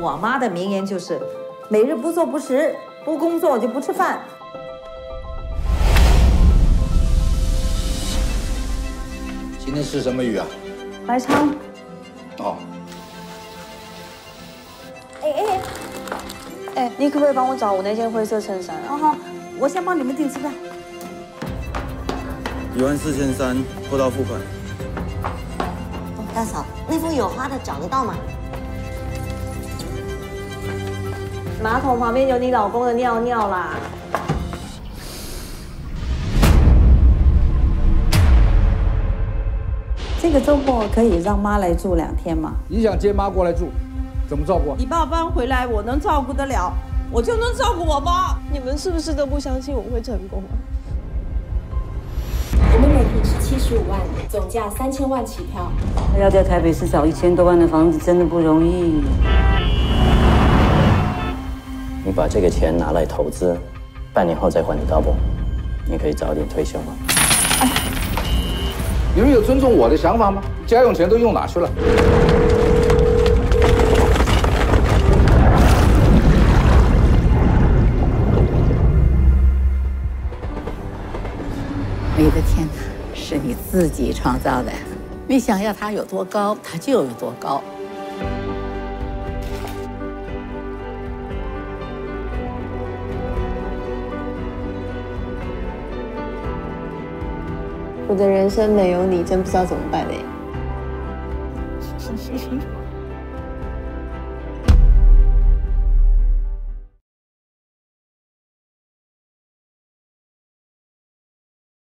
我妈的名言就是：“每日不做不食，不工作就不吃饭。”今天是什么鱼啊？白鲳。哦，哎哎哎，你可不可以帮我找我那件灰色衬衫啊？好好，我先帮你们订机票。一万四千三，货到付款。大嫂，那封有花的找得到吗？马桶旁边有你老公的尿尿啦。这个周末可以让妈来住两天吗？你想接妈过来住，怎么照顾？你爸搬回来，我能照顾得了，我就能照顾我妈。你们是不是都不相信我会成功啊？我们每平是七十五万，总价三千万起跳。要在台北市找一千多万的房子，真的不容易。你把这个钱拿来投资，半年后再还你 double，你可以早点退休吗？你们有尊重我的想法吗？家用钱都用哪去了？你的天哪，是你自己创造的，你想要它有多高，它就有多高。我的人生没有你，真不知道怎么办嘞。